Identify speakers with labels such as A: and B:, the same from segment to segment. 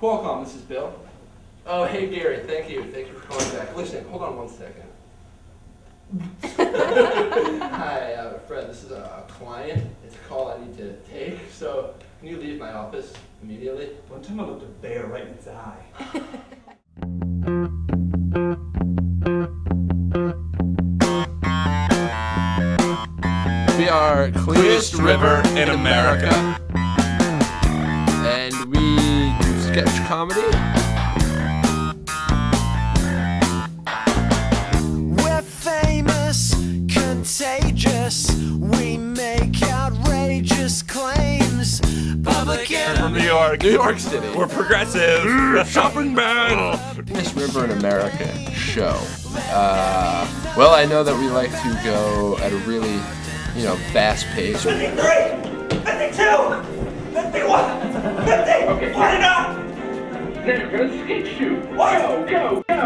A: Qualcomm, this is Bill. Oh, hey Gary, thank you. Thank you for calling back. Listen, hold on one second. Hi, uh, Fred, this is a client. It's a call I need to take, so can you leave my office immediately?
B: One time I looked a bear right in its eye.
A: We are Cleanest River in America. And we do sketch comedy.
C: We're famous, contagious. We make outrageous claims. Public
D: From New York.
A: New York City.
D: We're progressive. Shopping bag.
A: Cleanest River in America show. Uh, well, I know that we like to go at a really, you know, fast pace. Then we're gonna skate shoot.
B: Go,
A: go, go!
B: Where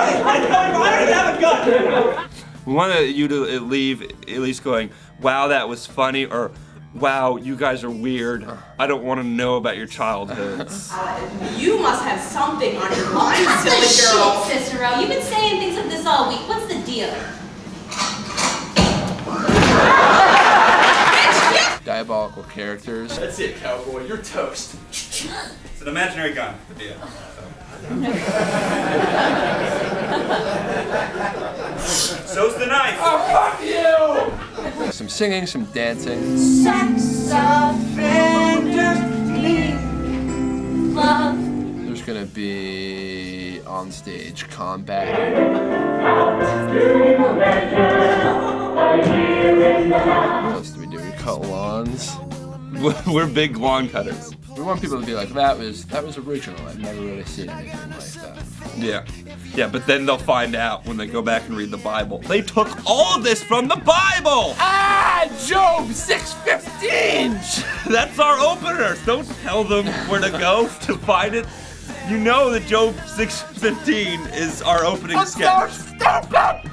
B: are these planes coming from? I don't even have a gun.
D: We want you to leave at least going, wow, that was funny, or wow, you guys are weird. I don't want to know about your childhoods.
E: Uh, you must have something on your mind, silly
F: Shit,
E: girl.
F: Cicero. You've been saying things like this all week. What's the deal?
A: Diabolical characters. That's it, cowboy. You're toast.
D: It's an imaginary gun. Yeah. So's the knife. Oh, fuck you!
A: Some singing, some dancing.
F: Sex offenders love.
A: There's gonna be on stage combat. What else do we do? We cut lawns.
D: We're big lawn cutters.
A: We want people to be like, that was that was original. I've never really seen anything like that.
D: Yeah. Yeah, but then they'll find out when they go back and read the Bible. They took all of this from the Bible!
A: Ah, Job 615!
D: That's our opener. Don't tell them where to go to find it. You know that Job 615 is our opening sketch.
A: stupid!